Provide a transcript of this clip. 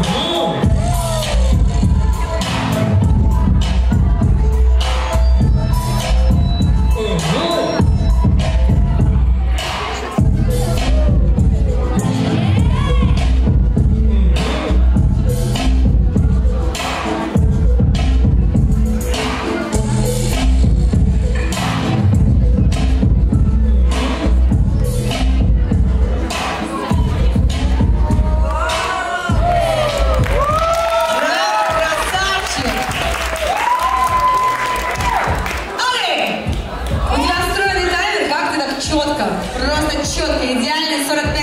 Oh, четко, просто четко, идеально 45